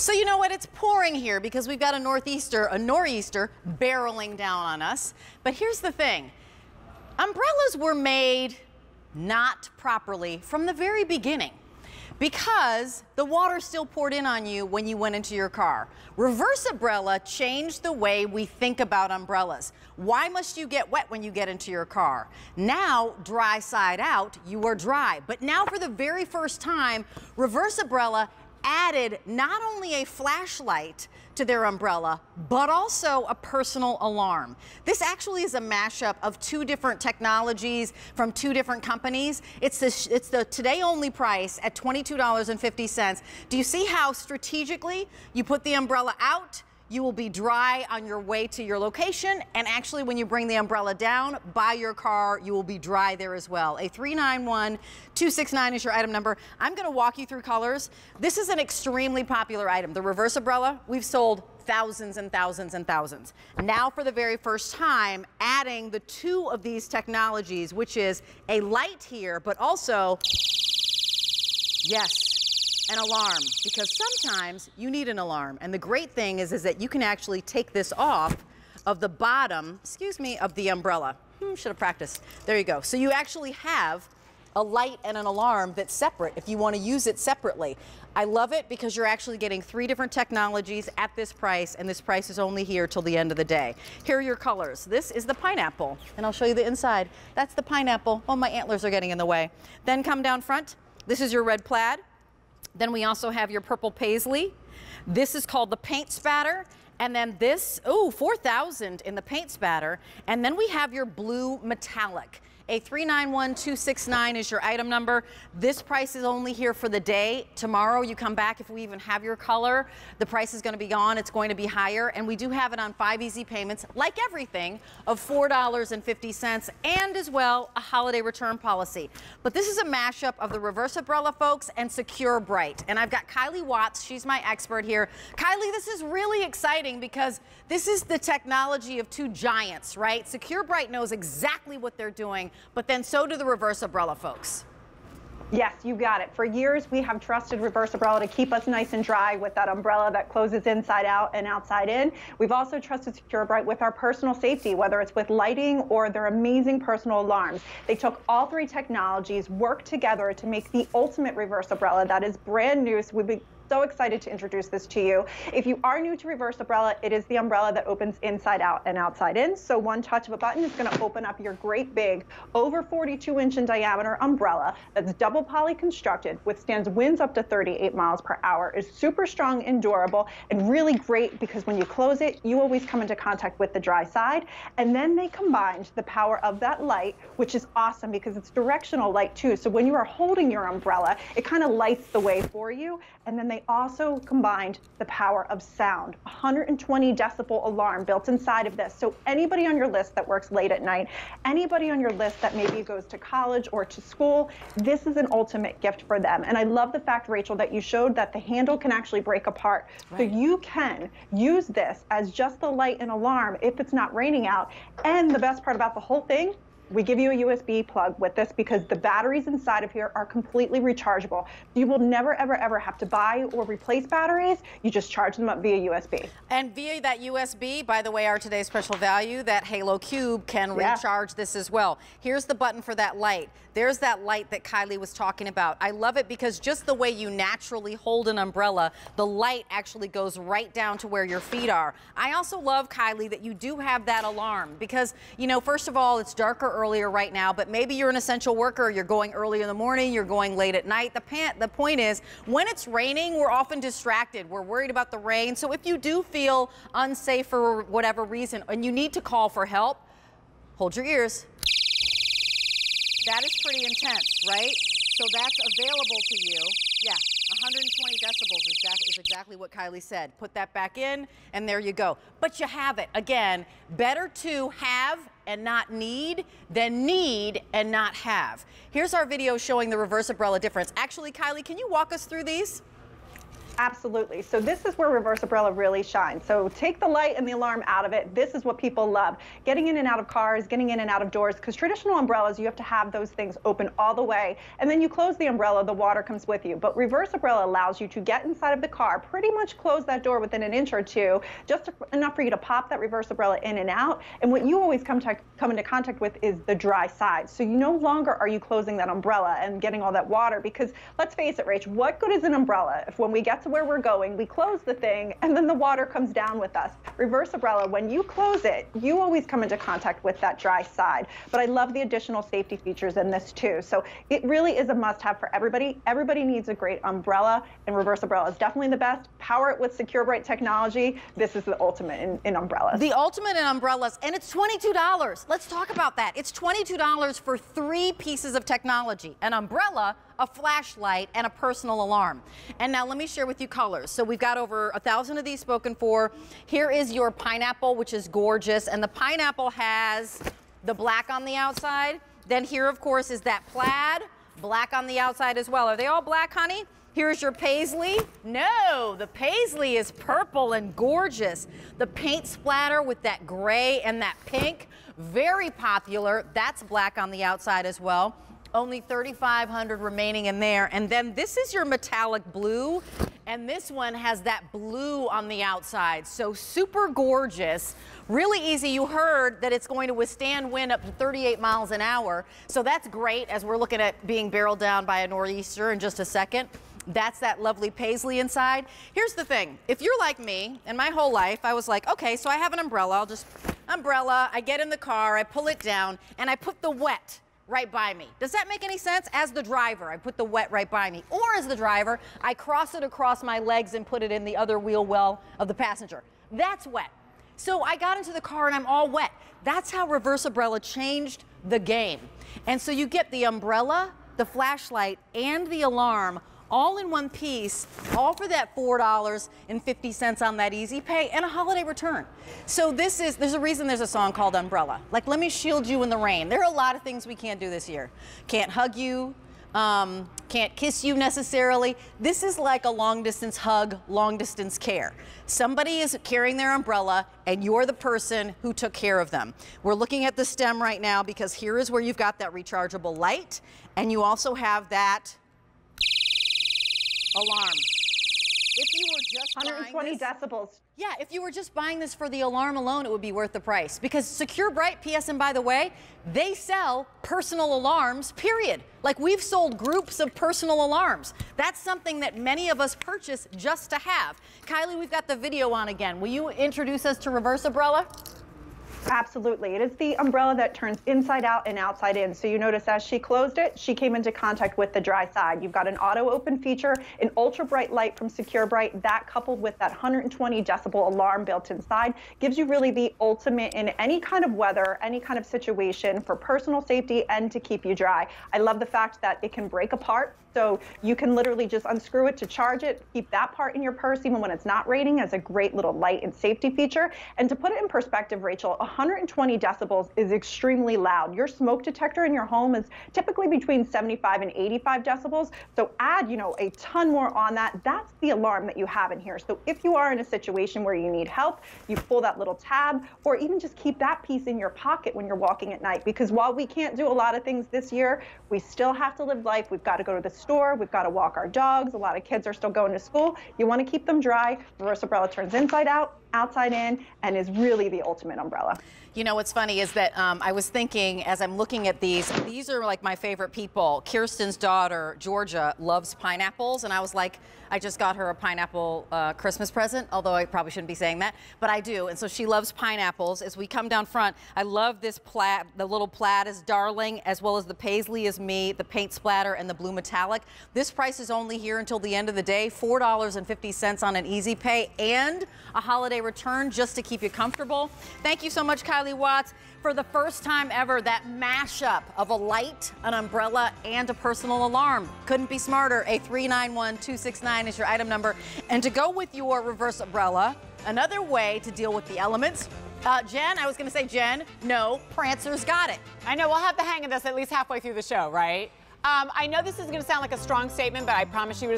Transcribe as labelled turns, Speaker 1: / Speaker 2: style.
Speaker 1: So you know what? It's pouring here because we've got a northeaster, a nor'easter barreling down on us. But here's the thing. Umbrellas were made not properly from the very beginning because the water still poured in on you when you went into your car. Revers-A-Brella changed the way we think about umbrellas. Why must you get wet when you get into your car? Now, dry side out, you are dry. But now for the very first time, Revers-A-Brella added not only a flashlight to their umbrella, but also a personal alarm. This actually is a mashup of two different technologies from two different companies. It's the, it's the today only price at $22.50. Do you see how strategically you put the umbrella out? You will be dry on your way to your location. And actually, when you bring the umbrella down by your car, you will be dry there as well. A 391-269 is your item number. I'm going to walk you through colors. This is an extremely popular item. The Revers-A-Brella, we've sold thousands and thousands and thousands. Now for the very first time, adding the two of these technologies, which is a light here, but also, yes, an alarm because sometimes you need an alarm. And the great thing is, is that you can actually take this off of the bottom, excuse me, of the umbrella. Hmm, should have practiced. There you go. So you actually have a light and an alarm that's separate if you want to use it separately. I love it because you're actually getting three different technologies at this price, and this price is only here till the end of the day. Here are your colors. This is the pineapple, and I'll show you the inside. That's the pineapple. Oh, my antlers are getting in the way. Then come down front. This is your red plaid. Then we also have your purple paisley. This is called the paint spatter. And then this, oh, 4,000 in the paint spatter. And then we have your blue metallic. A 391269 is your item number. This price is only here for the day. Tomorrow you come back, if we even have your color, the price is going to be gone. It's going to be higher. And we do have it on five easy payments, like everything, of $4.50 and as well a holiday return policy. But this is a mashup of the Revers-A-Brella folks and Secure Bright. And I've got Kylie Watts. She's my expert here. Kylie, this is really exciting because this is the technology of two giants, right? Secure Bright knows exactly what they're doing but then so do the Revers-A-Brella folks.
Speaker 2: Yes, you got it. For years, we have trusted Revers-A-Brella to keep us nice and dry with that umbrella that closes inside out and outside in. We've also trusted Secure Bright with our personal safety, whether it's with lighting or their amazing personal alarms. They took all three technologies, worked together to make the ultimate Revers-A-Brella that is brand new. So we've so excited to introduce this to you. If you are new to Revers-A-Brella, it is the umbrella that opens inside out and outside in. So one touch of a button is going to open up your great big, over 42 inch in diameter umbrella that's double poly constructed, withstands winds up to 38 miles per hour, is super strong and durable, and really great because when you close it, you always come into contact with the dry side. And then they combined the power of that light, which is awesome because it's directional light too. So when you are holding your umbrella, it kind of lights the way for you. And then they also combined the power of sound, 120 decibel alarm built inside of this. So anybody on your list that works late at night, anybody on your list that maybe goes to college or to school, this is an ultimate gift for them. And I love the fact, Rachel, that you showed that the handle can actually break apart. Right. So you can use this as just the light and alarm if it's not raining out. And the best part about the whole thing, we give you a USB plug with this because the batteries inside of here are completely rechargeable. You will never, ever, ever have to buy or replace batteries. You just charge them up via USB.
Speaker 1: And via that USB, by the way, our today's special value, that Halo Cube can yeah. recharge this as well. Here's the button for that light. There's that light that Kylie was talking about. I love it because just the way you naturally hold an umbrella, the light actually goes right down to where your feet are. I also love, Kylie, that you do have that alarm because, you know, first of all, it's darker earlier right now, but maybe you're an essential worker, you're going early in the morning, you're going late at night. The, pan the point is, when it's raining, we're often distracted. We're worried about the rain. So if you do feel unsafe for whatever reason and you need to call for help, hold your ears. That is pretty intense, right? So that's available to you. Yeah, 120 decibels is exactly, is exactly what Kylie said. Put that back in, and there you go. But you have it. Again, better to have and not need than need and not have. Here's our video showing the Revers-A-Brella difference. Actually, Kylie, can you walk us through these?
Speaker 2: Absolutely. So this is where Revers-A-Brella really shines. So take the light and the alarm out of it. This is what people love. Getting in and out of cars, getting in and out of doors, because traditional umbrellas, you have to have those things open all the way. And then you close the umbrella, the water comes with you. But Revers-A-Brella allows you to get inside of the car, pretty much close that door within an inch or two, just enough for you to pop that Revers-A-Brella in and out. And what you always come, to, come into contact with is the dry side. So you no longer are you closing that umbrella and getting all that water because let's face it, Rach, what good is an umbrella if when we get to where we're going, we close the thing, and then the water comes down with us. Revers-A-Brella, when you close it, you always come into contact with that dry side. But I love the additional safety features in this too. So it really is a must have for everybody. Everybody needs a great umbrella, and Revers-A-Brella is definitely the best. Power it with Secure Bright technology. This is the ultimate in, in umbrellas.
Speaker 1: The ultimate in umbrellas, and it's $22. Let's talk about that. It's $22 for three pieces of technology an umbrella, a flashlight, and a personal alarm. And now let me share with you colors. So we've got over a thousand of these spoken for. Here is your pineapple, which is gorgeous. And the pineapple has the black on the outside. Then here, of course, is that plaid, black on the outside as well. Are they all black, honey? Here's your paisley. No, the paisley is purple and gorgeous. The paint splatter with that gray and that pink, very popular. That's black on the outside as well. Only 3,500 remaining in there. And then this is your metallic blue. And this one has that blue on the outside. So super gorgeous. Really easy. You heard that it's going to withstand wind up to 38 miles an hour. So that's great as we're looking at being barreled down by a nor'easter in just a second. That's that lovely paisley inside. Here's the thing. If you're like me, and my whole life, I was like, okay, so I have an umbrella. I'll just, umbrella, I get in the car, I pull it down, and I put the wet right by me. Does that make any sense? As the driver, I put the wet right by me. Or as the driver, I cross it across my legs and put it in the other wheel well of the passenger. That's wet. So I got into the car and I'm all wet. That's how Revers-A-Brella changed the game. And so you get the umbrella, the flashlight, and the alarm all in one piece, all for that $4.50 on that easy pay and a holiday return. So this is, there's a reason there's a song called Umbrella. Like, let me shield you in the rain. There are a lot of things we can't do this year. Can't hug you, um, can't kiss you necessarily. This is like a long distance hug, long distance care. Somebody is carrying their umbrella and you're the person who took care of them. We're looking at the stem right now because here is where you've got that rechargeable light and you also have that alarm. If you were just
Speaker 2: 120
Speaker 1: this,
Speaker 2: decibels.
Speaker 1: Yeah, if you were just buying this for the alarm alone, it would be worth the price. Because Secure Bright, PSN, by the way, they sell personal alarms, period. Like we've sold groups of personal alarms. That's something that many of us purchase just to have. Kylie, we've got the video on again. Will you introduce us to Revers-A-Brella?
Speaker 2: Absolutely. It is the umbrella that turns inside out and outside in. So you notice as she closed it, she came into contact with the dry side. You've got an auto open feature, an ultra bright light from Secure Bright. That coupled with that 120 decibel alarm built inside gives you really the ultimate in any kind of weather, any kind of situation for personal safety and to keep you dry. I love the fact that it can break apart so you can literally just unscrew it to charge it, keep that part in your purse even when it's not raining as a great little light and safety feature. And to put it in perspective, Rachel, 120 decibels is extremely loud. Your smoke detector in your home is typically between 75 and 85 decibels. So add, you know, a ton more on that. That's the alarm that you have in here. So if you are in a situation where you need help, you pull that little tab or even just keep that piece in your pocket when you're walking at night. Because while we can't do a lot of things this year, we still have to live life. We've got to go to the store. We've got to walk our dogs. A lot of kids are still going to school. You want to keep them dry. Revers-A-Brella turns inside out, outside in, and is really the ultimate umbrella.
Speaker 1: You know, what's funny is that um, I was thinking as I'm looking at these, these are like my favorite people. Kirsten's daughter, Georgia, loves pineapples. And I was like, I just got her a pineapple uh, Christmas present, although I probably shouldn't be saying that, but I do. And so she loves pineapples. As we come down front, I love this plaid, the little plaid is darling, as well as the paisley is me, the paint splatter, and the blue metallic. This price is only here until the end of the day, $4.50 on an easy pay and a holiday return just to keep you comfortable. Thank you so much, Kylie Watts. For the first time ever, that mashup of a light, an umbrella, and a personal alarm. Couldn't be smarter. A 391269 is your item number. And to go with your Revers-A-Brella, another way to deal with the elements, uh, Jen, I was going to say Jen, no, Prancer's got it.
Speaker 3: I know, we'll have the hang of this at least halfway through the show, right? Um, I know this is going to sound like a strong statement, but I promise you